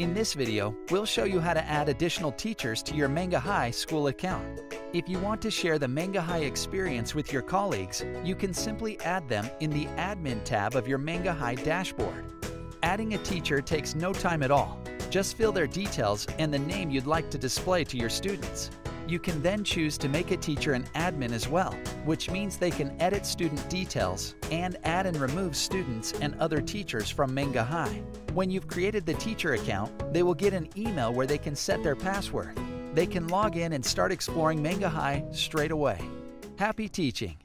In this video, we'll show you how to add additional teachers to your Mangahigh school account. If you want to share the Mangahigh experience with your colleagues, you can simply add them in the Admin tab of your Mangahigh dashboard. Adding a teacher takes no time at all. Just fill their details and the name you'd like to display to your students. You can then choose to make a teacher an admin as well, which means they can edit student details and add and remove students and other teachers from Mangahigh. When you've created the teacher account, they will get an email where they can set their password. They can log in and start exploring Mangahigh straight away. Happy teaching!